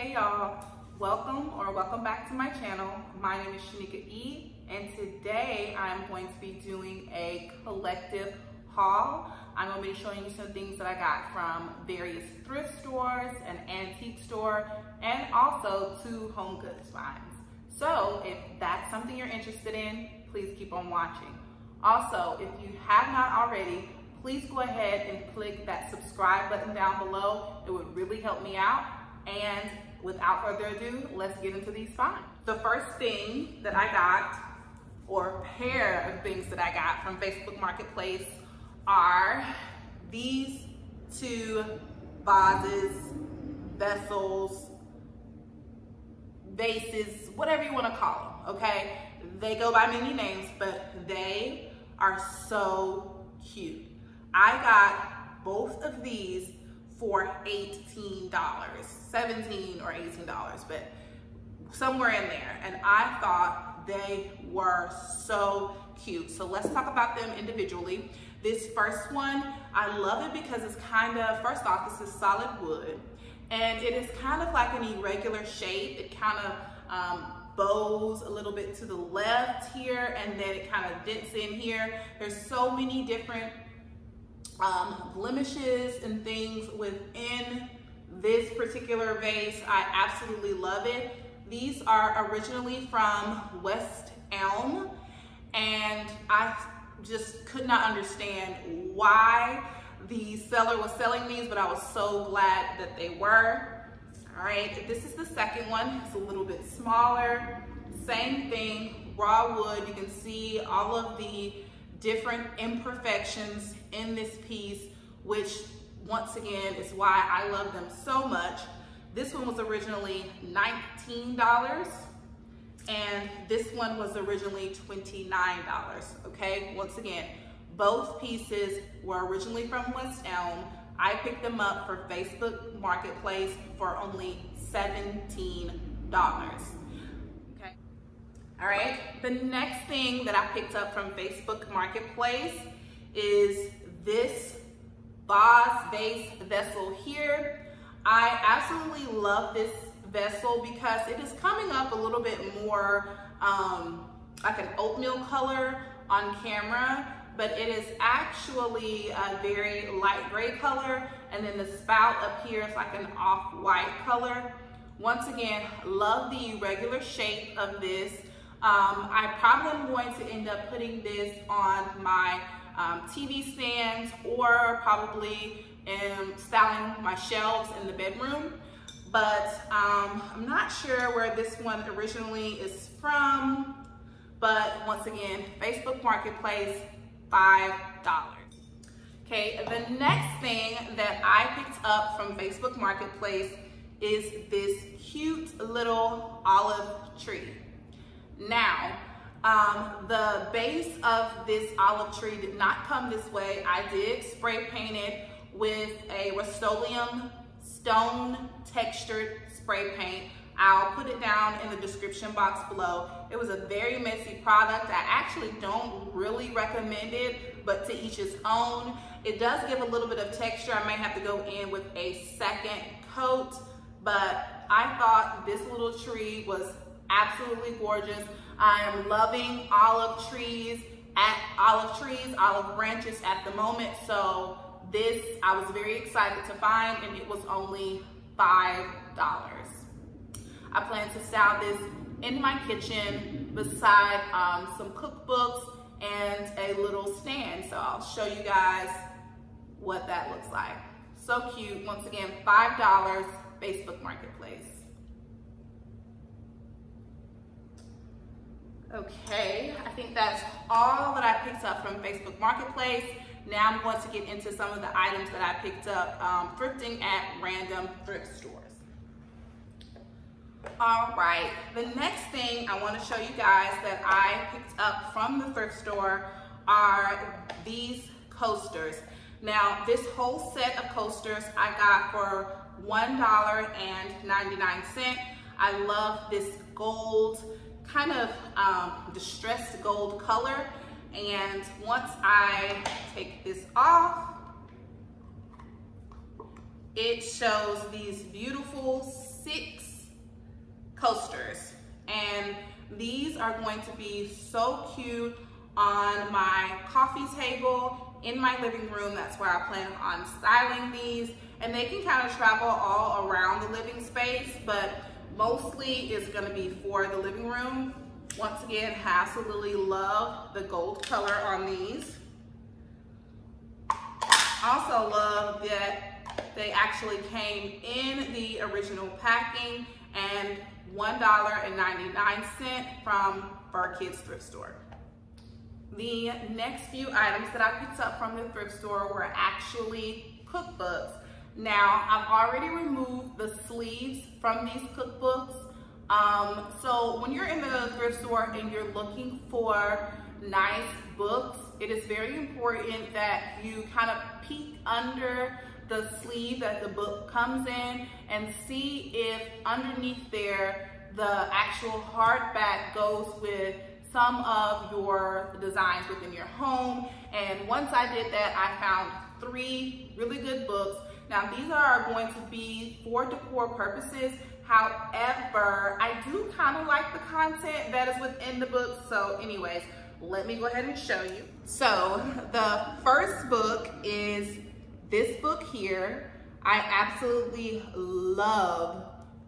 Hey y'all, welcome or welcome back to my channel. My name is Shaneka E and today I'm going to be doing a collective haul. I'm to be showing you some things that I got from various thrift stores, an antique store, and also two home goods finds. So if that's something you're interested in, please keep on watching. Also, if you have not already, please go ahead and click that subscribe button down below. It would really help me out. And without further ado, let's get into these finds. The first thing that I got, or pair of things that I got from Facebook Marketplace are these two vases, vessels, vases, whatever you wanna call them, okay? They go by many names, but they are so cute. I got both of these for $18, 17 or $18, but somewhere in there. And I thought they were so cute. So let's talk about them individually. This first one, I love it because it's kind of, first off, this is solid wood. And it is kind of like an irregular shape. It kind of um, bows a little bit to the left here and then it kind of dents in here. There's so many different um, blemishes and things within this particular vase. I absolutely love it. These are originally from West Elm and I just could not understand why the seller was selling these, but I was so glad that they were. All right, this is the second one. It's a little bit smaller. Same thing, raw wood. You can see all of the different imperfections in this piece, which once again is why I love them so much. This one was originally $19 and this one was originally $29, okay? Once again, both pieces were originally from West Elm. I picked them up for Facebook Marketplace for only $17. Okay. All right, the next thing that I picked up from Facebook Marketplace is this Vase Base vessel here. I absolutely love this vessel because it is coming up a little bit more um, like an oatmeal color on camera, but it is actually a very light gray color. And then the spout up here is like an off-white color. Once again, love the regular shape of this. Um, I probably am going to end up putting this on my um, TV stands or probably in styling my shelves in the bedroom. But um, I'm not sure where this one originally is from. But once again, Facebook Marketplace, $5. Okay, the next thing that I picked up from Facebook Marketplace is this cute little olive tree. Now, um, the base of this olive tree did not come this way. I did spray paint it with a Rust-Oleum stone textured spray paint. I'll put it down in the description box below. It was a very messy product. I actually don't really recommend it, but to each his own. It does give a little bit of texture. I may have to go in with a second coat, but I thought this little tree was absolutely gorgeous. I am loving olive trees at olive trees, olive branches at the moment. So this I was very excited to find and it was only $5. I plan to style this in my kitchen beside um, some cookbooks and a little stand. So I'll show you guys what that looks like. So cute. Once again, $5 Facebook Marketplace. Okay, I think that's all that I picked up from Facebook Marketplace. Now I'm going to get into some of the items that I picked up um, thrifting at random thrift stores. All right, the next thing I want to show you guys that I picked up from the thrift store are these coasters. Now, this whole set of coasters I got for $1.99. I love this gold kind of um, distressed gold color. And once I take this off, it shows these beautiful six coasters. And these are going to be so cute on my coffee table in my living room. That's where I plan on styling these. And they can kind of travel all around the living space, but mostly it's gonna be for the living room. Once again, absolutely love the gold color on these. Also love that they actually came in the original packing and $1.99 from Furkids Thrift Store. The next few items that I picked up from the thrift store were actually cookbooks. Now, I've already removed the sleeves from these cookbooks. Um, so when you're in the thrift store and you're looking for nice books, it is very important that you kind of peek under the sleeve that the book comes in and see if underneath there the actual hardback goes with some of your designs within your home. And once I did that, I found three really good books. Now these are going to be for decor purposes. However, I do kind of like the content that is within the book. So anyways, let me go ahead and show you. So the first book is this book here. I absolutely love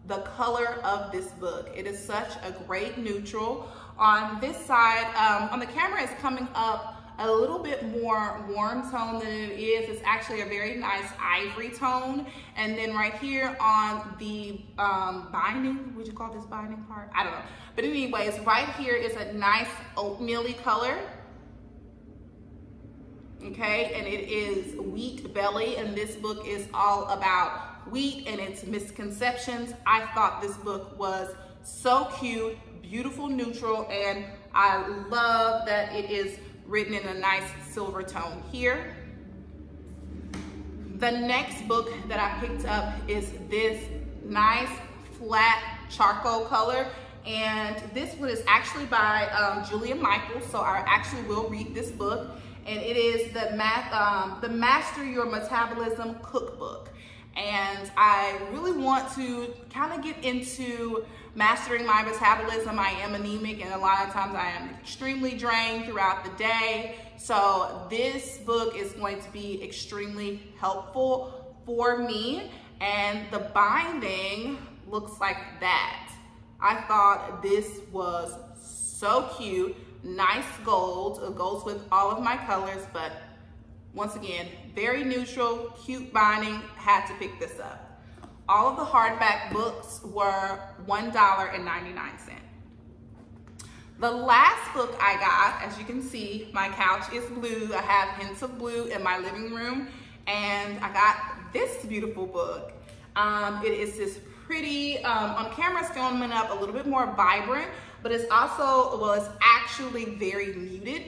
the color of this book. It is such a great neutral. On this side, um, on the camera, it's coming up a little bit more warm tone than it is. It's actually a very nice ivory tone. And then right here on the um, binding, would you call this binding part? I don't know. But anyways, right here is a nice oatmeal color. Okay, and it is wheat belly, and this book is all about wheat and its misconceptions. I thought this book was so cute, beautiful neutral, and I love that it is written in a nice silver tone here. The next book that I picked up is this nice flat charcoal color. And this one is actually by um, Jillian Michaels, so I actually will read this book. And it is the, math, um, the Master Your Metabolism Cookbook. And I really want to kind of get into mastering my metabolism. I am anemic and a lot of times I am extremely drained throughout the day. So this book is going to be extremely helpful for me. And the binding looks like that. I thought this was so cute. Nice gold. It goes with all of my colors, but once again, very neutral, cute binding. Had to pick this up. All of the hardback books were $1.99. The last book I got, as you can see, my couch is blue. I have hints of blue in my living room. And I got this beautiful book. Um, it is this pretty, um, on camera it's filming up a little bit more vibrant, but it's also, well, it's actually very muted.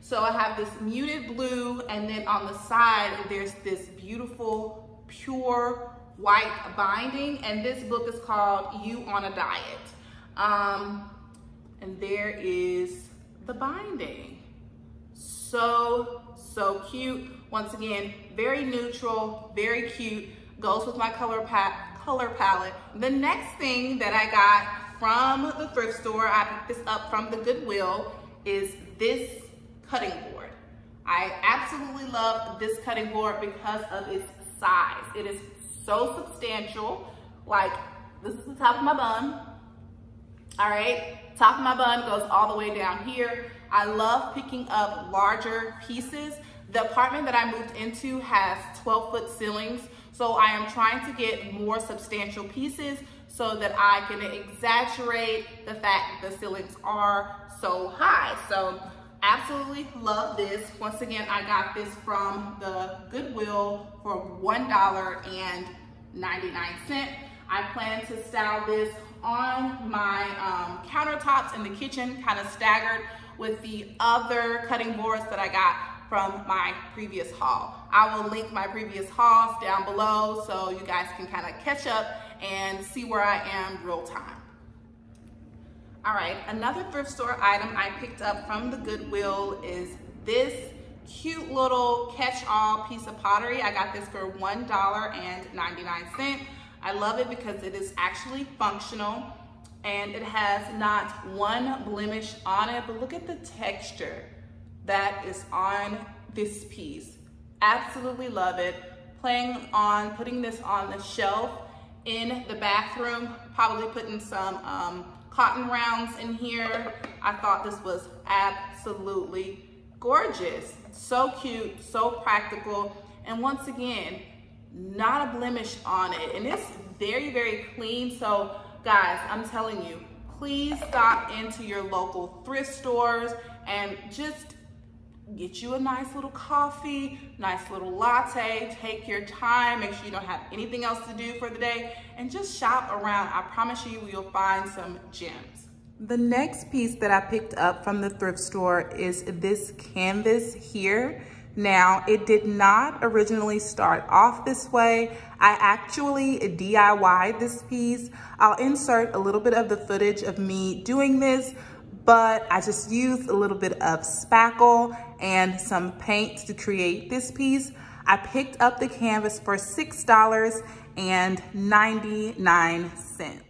So I have this muted blue, and then on the side, there's this beautiful, pure white binding, and this book is called You on a Diet. Um, and there is the binding. So, so cute. Once again, very neutral, very cute. Goes with my color, pa color palette. The next thing that I got from the thrift store, I picked this up from the Goodwill, is this cutting board. I absolutely love this cutting board because of its size. It is so substantial. Like, this is the top of my bun. All right, top of my bun goes all the way down here. I love picking up larger pieces. The apartment that I moved into has 12 foot ceilings, so I am trying to get more substantial pieces so that I can exaggerate the fact that the ceilings are so high. So absolutely love this. Once again, I got this from the Goodwill for $1.99. I plan to style this on my um, countertops in the kitchen, kind of staggered with the other cutting boards that I got from my previous haul. I will link my previous hauls down below so you guys can kind of catch up and see where I am real time. All right, another thrift store item I picked up from the Goodwill is this cute little catch-all piece of pottery. I got this for $1.99. I love it because it is actually functional. and it has not one blemish on it, but look at the texture that is on this piece. Absolutely love it. Playing on putting this on the shelf in the bathroom, probably putting some um, cotton rounds in here. I thought this was absolutely gorgeous. So cute, so practical. And once again, not a blemish on it. And it's very, very clean. So guys, I'm telling you, please stop into your local thrift stores and just get you a nice little coffee, nice little latte, take your time, make sure you don't have anything else to do for the day, and just shop around. I promise you, you'll find some gems. The next piece that I picked up from the thrift store is this canvas here. Now, it did not originally start off this way. I actually DIY'd this piece. I'll insert a little bit of the footage of me doing this, but I just used a little bit of spackle and some paint to create this piece. I picked up the canvas for $6.99.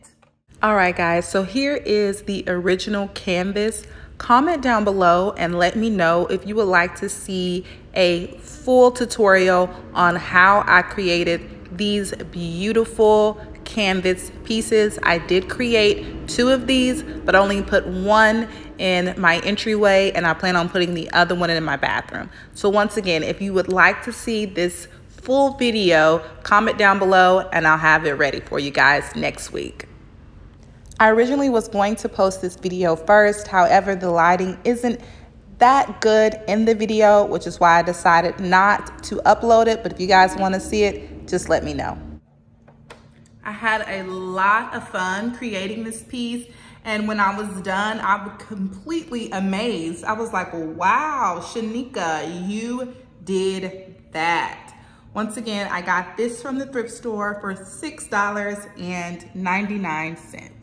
All right, guys, so here is the original canvas. Comment down below and let me know if you would like to see a full tutorial on how I created these beautiful canvas pieces. I did create two of these, but only put one in my entryway and I plan on putting the other one in my bathroom. So once again, if you would like to see this full video, comment down below and I'll have it ready for you guys next week. I originally was going to post this video first, however, the lighting isn't that good in the video, which is why I decided not to upload it. But if you guys want to see it, just let me know. I had a lot of fun creating this piece. And when I was done, I was completely amazed. I was like, wow, Shaneka, you did that. Once again, I got this from the thrift store for $6.99.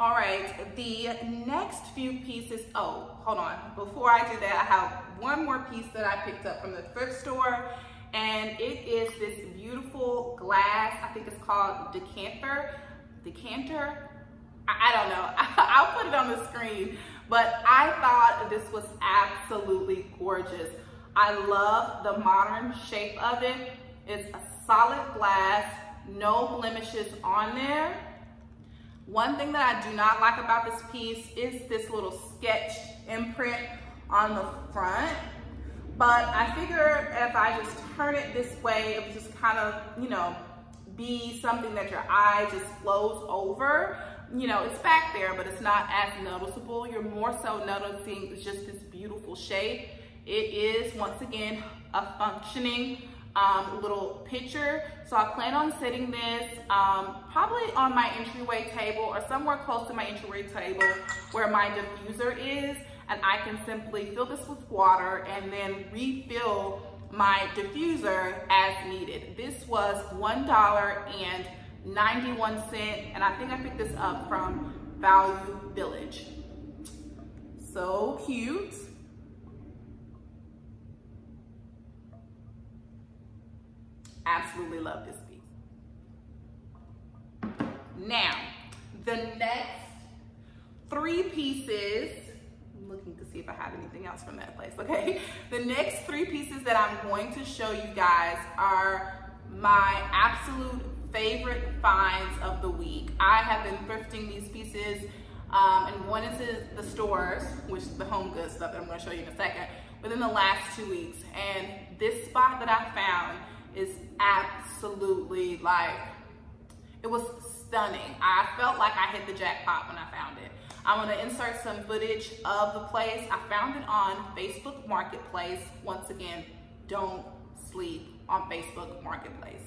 All right, the next few pieces, oh, hold on. Before I do that, I have one more piece that I picked up from the thrift store and it is this beautiful glass, I think it's called decanter, decanter, I, I don't know, I'll put it on the screen, but I thought this was absolutely gorgeous. I love the modern shape of it. It's a solid glass, no blemishes on there. One thing that I do not like about this piece is this little sketched imprint on the front. But I figure if I just turn it this way, it would just kind of, you know, be something that your eye just flows over. You know, it's back there, but it's not as noticeable. You're more so noticing just this beautiful shape. It is, once again, a functioning um, little picture. So I plan on setting this um, probably on my entryway table or somewhere close to my entryway table where my diffuser is. And I can simply fill this with water and then refill my diffuser as needed. This was $1.91 and I think I picked this up from Value Village. So cute. Absolutely love this piece. Now, the next three pieces, I'm looking to see if I have anything else from that place, okay? The next three pieces that I'm going to show you guys are my absolute favorite finds of the week. I have been thrifting these pieces um, and one is the stores, which is the home goods stuff that I'm gonna show you in a second, within the last two weeks. And this spot that I found is absolutely like, it was stunning. I felt like I hit the jackpot when I found it. I'm gonna insert some footage of the place. I found it on Facebook Marketplace. Once again, don't sleep on Facebook Marketplace,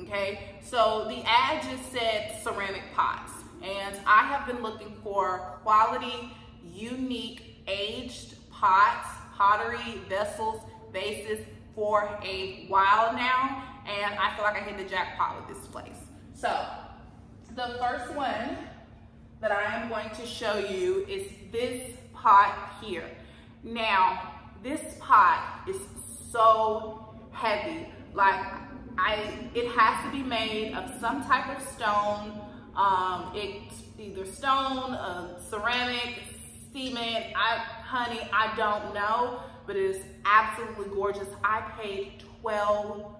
okay? So the ad just said ceramic pots, and I have been looking for quality, unique, aged pots, pottery, vessels, vases for a while now, and I feel like I hit the jackpot with this place. So, the first one that I am going to show you is this pot here. Now, this pot is so heavy. Like, I, it has to be made of some type of stone, Um, it's either stone, uh, ceramic, cement, I, honey, I don't know, but it is absolutely gorgeous. I paid $12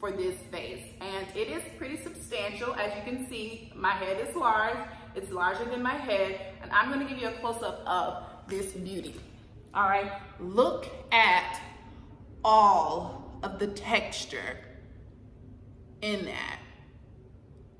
for this vase and it is pretty substantial. As you can see, my head is large. It's larger than my head and I'm gonna give you a close-up of this beauty. All right, look at all of the texture in that.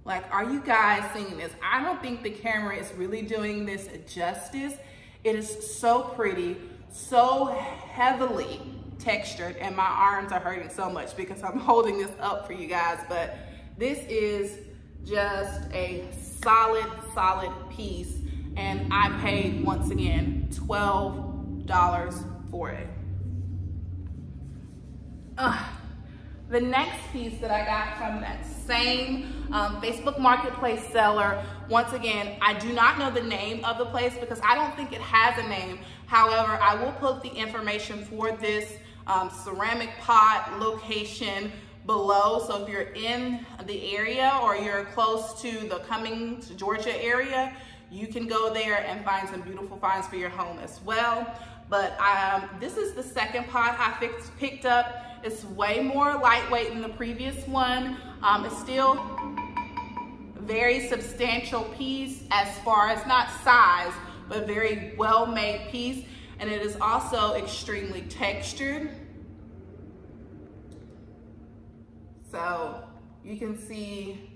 Like, are you guys seeing this? I don't think the camera is really doing this justice. It is so pretty, so heavily textured, and my arms are hurting so much because I'm holding this up for you guys, but this is just a solid, solid piece, and I paid, once again, $12 for it. Ugh. The next piece that I got from that same um, Facebook Marketplace seller, once again, I do not know the name of the place because I don't think it has a name. However, I will put the information for this um, ceramic pot location below. So if you're in the area or you're close to the Cummings, Georgia area, you can go there and find some beautiful finds for your home as well. But um, this is the second pot I fixed, picked up. It's way more lightweight than the previous one. Um, it's still very substantial piece as far as not size, but very well-made piece. And it is also extremely textured. So you can see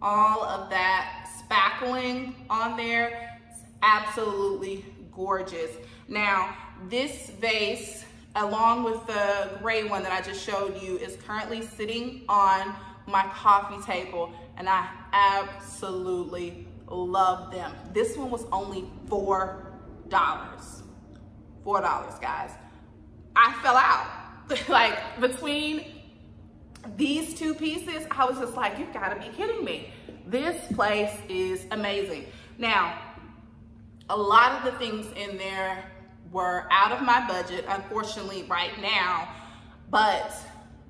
all of that spackling on there. It's absolutely gorgeous. Now, this vase along with the gray one that I just showed you, is currently sitting on my coffee table and I absolutely love them. This one was only $4. $4, guys. I fell out. like between these two pieces, I was just like, you've gotta be kidding me. This place is amazing. Now, a lot of the things in there were out of my budget, unfortunately, right now. But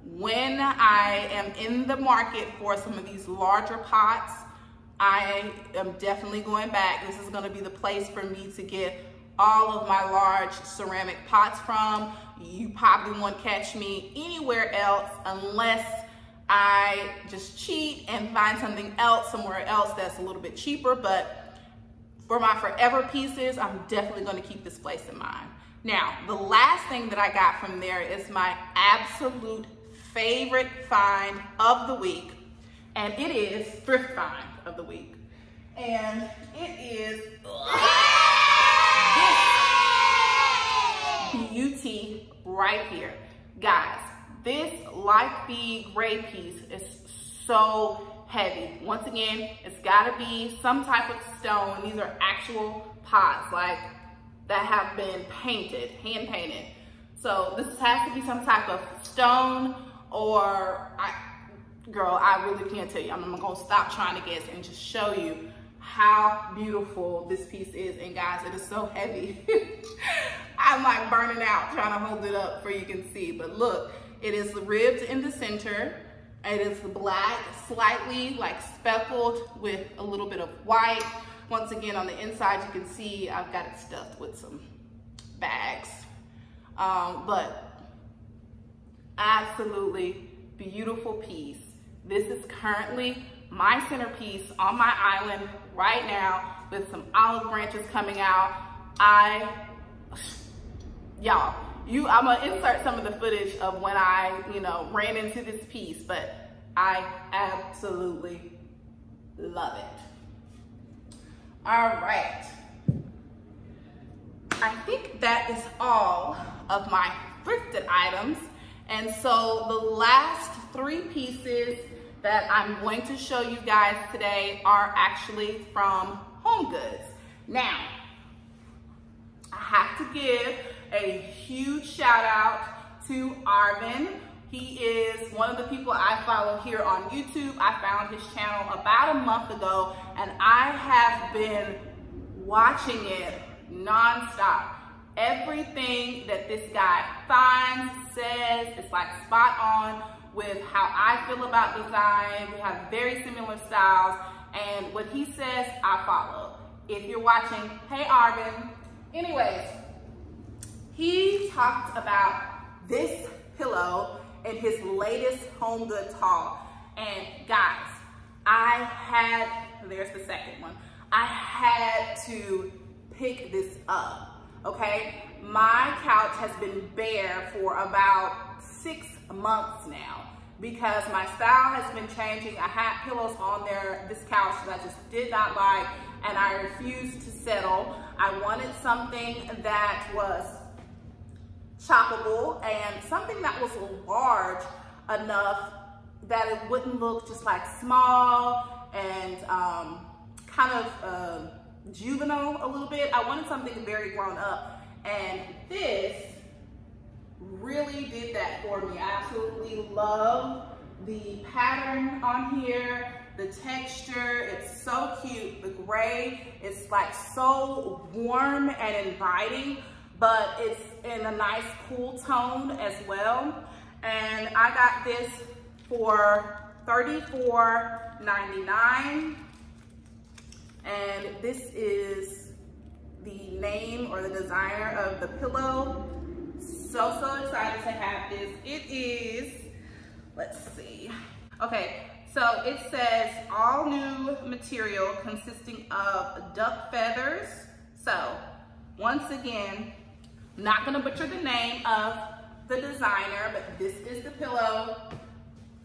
when I am in the market for some of these larger pots, I am definitely going back. This is gonna be the place for me to get all of my large ceramic pots from. You probably won't catch me anywhere else unless I just cheat and find something else somewhere else that's a little bit cheaper. But for my forever pieces, I'm definitely gonna keep this place in mind. Now, the last thing that I got from there is my absolute favorite find of the week, and it is thrift find of the week. And it is this beauty right here. Guys, this light bead gray piece is so heavy. Once again, it's gotta be some type of stone. These are actual pots, like that have been painted, hand painted. So this has to be some type of stone or, I, girl, I really can't tell you. I'm gonna stop trying to guess and just show you how beautiful this piece is. And guys, it is so heavy. I'm like burning out trying to hold it up for you can see. But look, it is ribbed in the center. It is black, slightly like speckled with a little bit of white. Once again, on the inside, you can see I've got it stuffed with some bags. Um, but absolutely beautiful piece. This is currently my centerpiece on my island right now with some olive branches coming out. I, y'all, you, I'm gonna insert some of the footage of when I, you know, ran into this piece, but I absolutely love it. All right. I think that is all of my thrifted items. And so the last three pieces that I'm going to show you guys today are actually from Home Goods. Now, I have to give a huge shout out to Arvin. He is one of the people I follow here on YouTube. I found his channel about a month ago and I have been watching it nonstop. Everything that this guy finds, says, it's like spot on with how I feel about design. We have very similar styles. And what he says, I follow. If you're watching, hey Arvin. Anyways, he talked about this pillow in his latest Home Goods haul. And guys, I had, there's the second one. I had to pick this up, okay? My couch has been bare for about six months now because my style has been changing. I had pillows on there, this couch that I just did not like, and I refused to settle. I wanted something that was choppable and something that was large enough that it wouldn't look just like small and um, kind of uh, juvenile a little bit. I wanted something very grown up. And this really did that for me. I absolutely love the pattern on here, the texture, it's so cute. The gray is like so warm and inviting, but it's in a nice cool tone as well. And I got this for $34.99. And this is the name or the designer of the pillow. So, so excited to have this. It is, let's see. Okay, so it says all new material consisting of duck feathers. So once again, not gonna butcher the name of the designer, but this is the pillow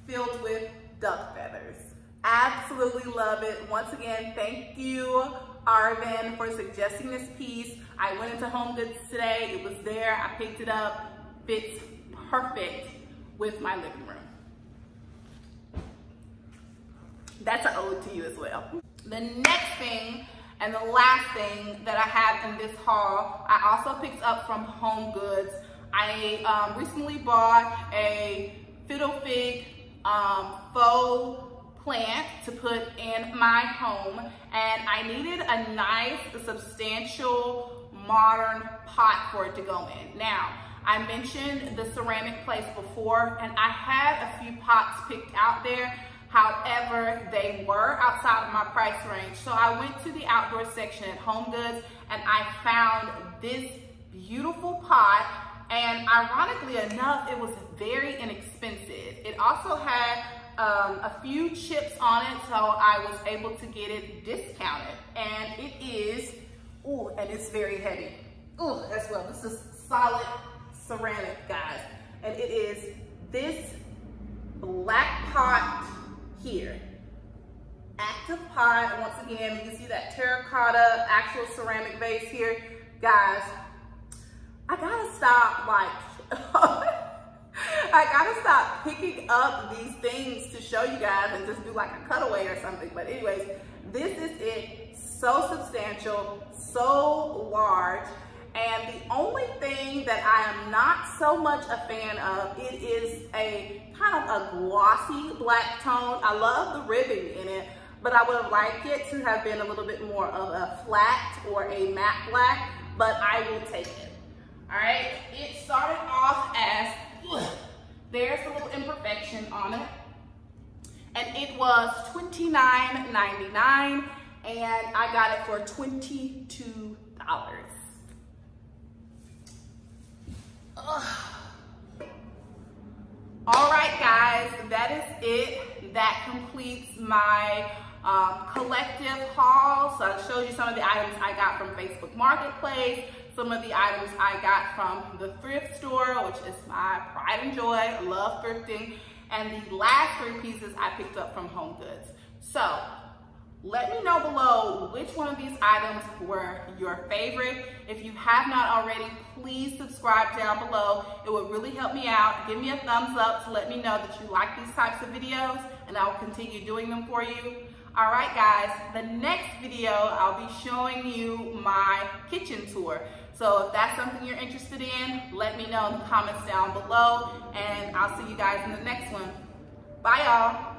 filled with duck feathers. Absolutely love it. Once again, thank you, Arvin, for suggesting this piece. I went into Home Goods today. It was there. I picked it up. Fits perfect with my living room. That's an ode to you as well. The next thing and the last thing that I have in this haul, I also picked up from Home Goods. I um, recently bought a Fiddle Fig um, faux plant to put in my home and I needed a nice, substantial, modern pot for it to go in. Now, I mentioned the ceramic place before and I had a few pots picked out there. However, they were outside of my price range. So I went to the outdoor section at Home Goods and I found this beautiful pot and ironically enough, it was very inexpensive. It also had um, a few chips on it, so I was able to get it discounted. And it is, ooh, and it's very heavy. Ooh, as well. This is solid ceramic, guys. And it is this black pot here. Active pot, once again, you can see that terracotta, actual ceramic vase here. Guys, I gotta stop like I gotta stop picking up these things to show you guys and just do like a cutaway or something. But anyways, this is it. So substantial, so large. And the only thing that I am not so much a fan of, it is a kind of a glossy black tone. I love the ribbing in it, but I would have liked it to have been a little bit more of a flat or a matte black, but I will take it. All right, it started off as there's a little imperfection on it. And it was $29.99 and I got it for $22. All right, guys, that is it. That completes my um, collective haul. So I showed you some of the items I got from Facebook Marketplace some of the items I got from the thrift store, which is my pride and joy. Love thrifting. And the last three pieces I picked up from Home Goods. So let me know below which one of these items were your favorite. If you have not already, please subscribe down below. It would really help me out. Give me a thumbs up to let me know that you like these types of videos and I will continue doing them for you. All right, guys, the next video, I'll be showing you my kitchen tour. So if that's something you're interested in, let me know in the comments down below and I'll see you guys in the next one. Bye y'all.